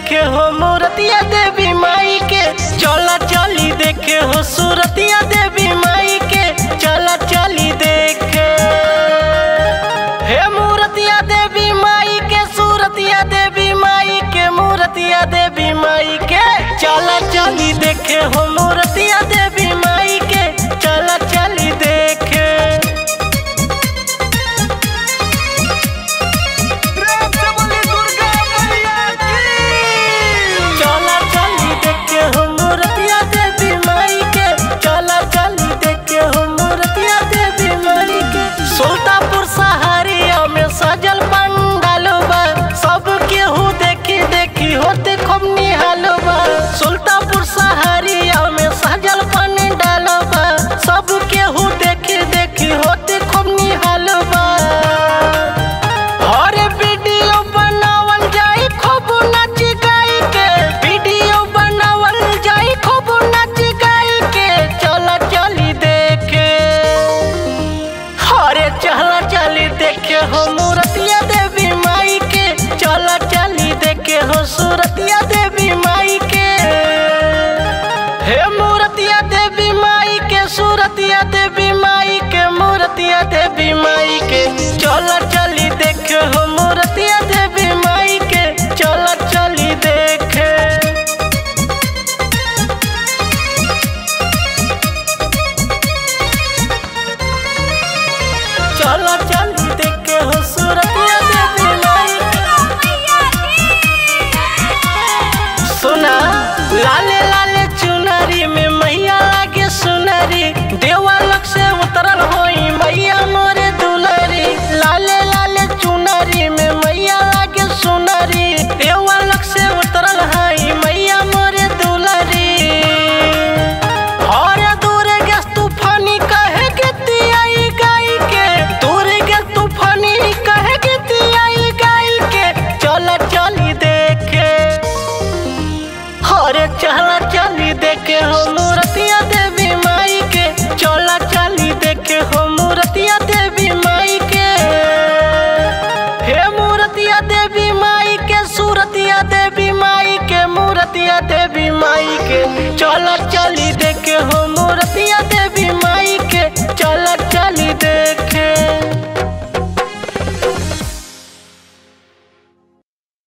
देखे हो मूर्तिया देवी माई के। चला चली देखे हो सु देखे